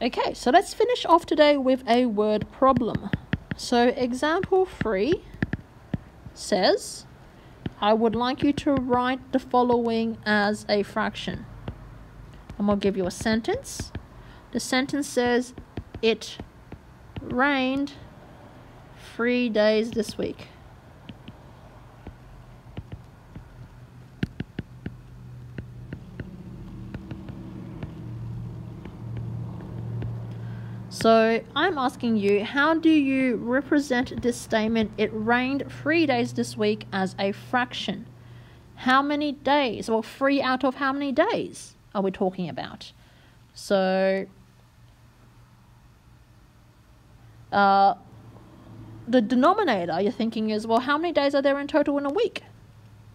Okay, so let's finish off today with a word problem. So, example three says, I would like you to write the following as a fraction. I'm going to give you a sentence. The sentence says, It rained three days this week. So I'm asking you, how do you represent this statement, it rained three days this week, as a fraction? How many days, or three out of how many days are we talking about? So uh, the denominator you're thinking is, well, how many days are there in total in a week?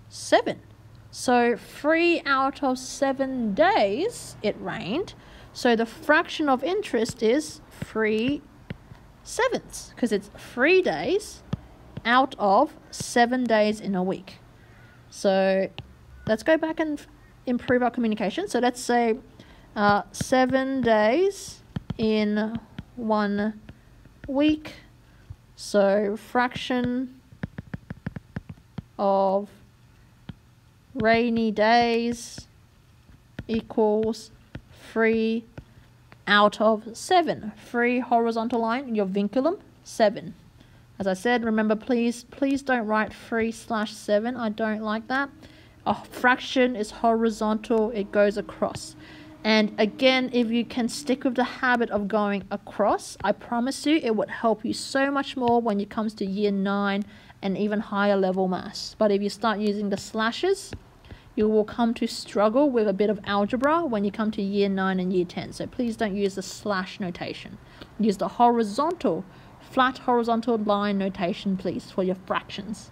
Seven. So three out of seven days it rained. So the fraction of interest is three sevenths because it's three days out of seven days in a week. So let's go back and improve our communication. So let's say uh, seven days in one week. So fraction of rainy days equals 3 out of 7. 3 horizontal line, your vinculum, 7. As I said, remember, please, please don't write 3 slash 7. I don't like that. A fraction is horizontal, it goes across. And again, if you can stick with the habit of going across, I promise you it would help you so much more when it comes to year 9 and even higher level maths. But if you start using the slashes, you will come to struggle with a bit of algebra when you come to year 9 and year 10. So please don't use the slash notation. Use the horizontal, flat horizontal line notation, please, for your fractions.